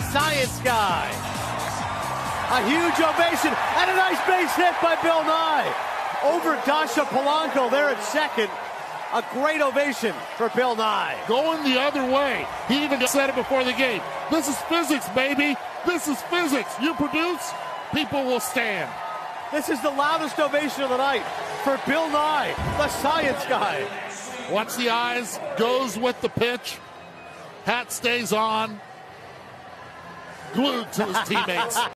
the science guy. A huge ovation and a nice base hit by Bill Nye. Over Dasha Polanco there at second. A great ovation for Bill Nye. Going the other way. He even said it before the game. This is physics, baby. This is physics. You produce, people will stand. This is the loudest ovation of the night for Bill Nye, the science guy. Watch the eyes, goes with the pitch. Hat stays on, glued to his teammates.